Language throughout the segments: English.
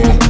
Yeah.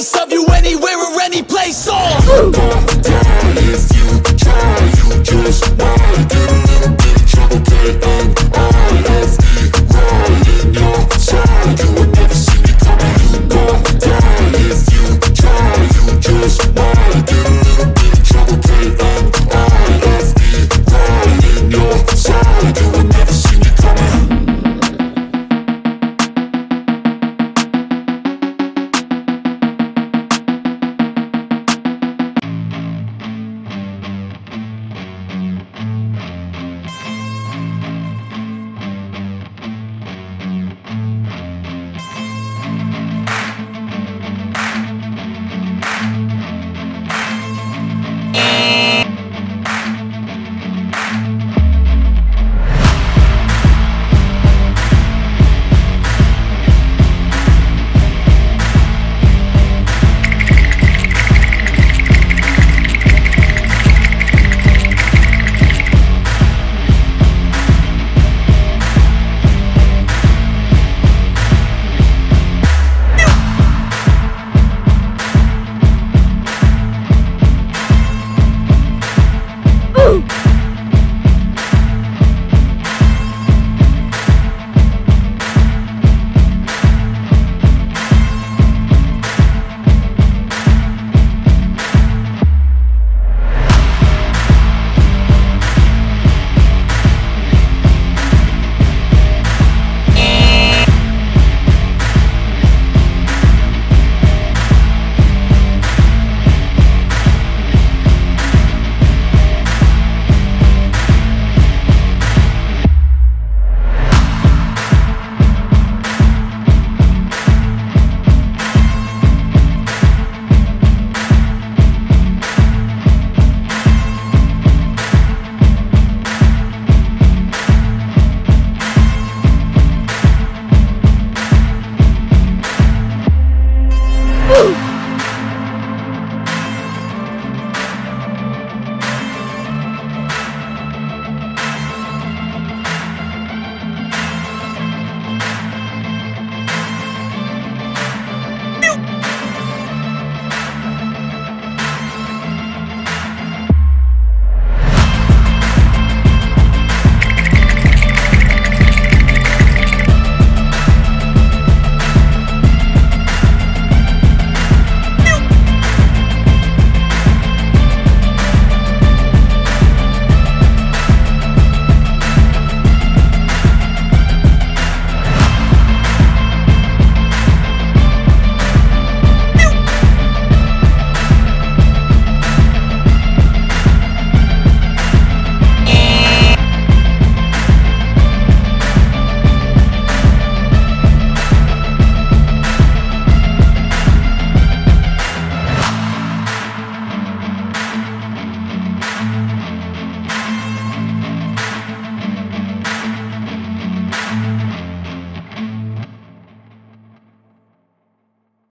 face of you anywhere or any place. If you try, you just get a little bit of trouble, on all of